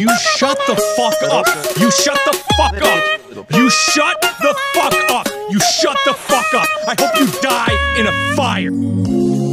You shut the fuck up. You shut the fuck up. You shut the fuck up. You shut the fuck up. I hope you die in a fire.